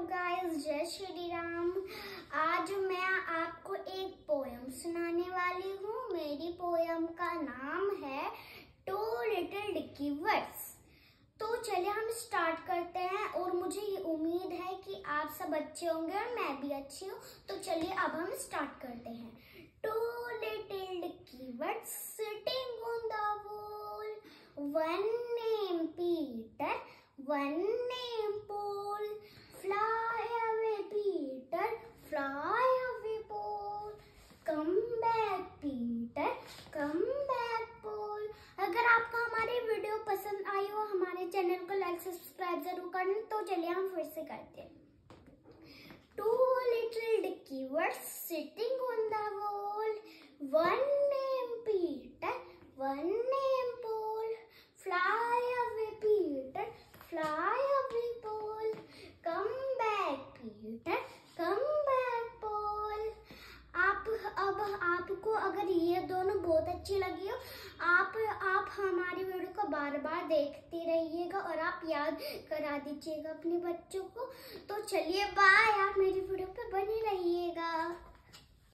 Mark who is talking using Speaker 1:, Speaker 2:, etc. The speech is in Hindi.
Speaker 1: गाइस जय श्री राम आज मैं आपको एक पोयम सुनाने वाली हूँ। मेरी पोयम का नाम है टू लिटिल डिक्की वर्ड्स तो चलिए हम स्टार्ट करते हैं और मुझे ये उम्मीद है कि आप सब अच्छे होंगे और मैं भी अच्छी हूँ। तो चलिए अब हम स्टार्ट करते हैं। Two little dicky words sitting on the wall one name Peter one name Paul Come back, Paul. अगर आपको हमारी वीडियो पसंद आई हो हमारे चैनल को लाइक सब्सक्राइब ज़रूर करना तो चलिए हम फिर से करते हैं। Two little dicky word sitting on the wall one name Peter one name Paul fly away Peter fly away Paul come back Peter come back Paul आप अब आपको अगर ये दोनों अच्छी लगी हो, आप आप हमारी वीडियो को बार बार देखते रहिएगा और आप याद करा दीजिएगा अपने बच्चों को। तो चलिए बाय आप मेरी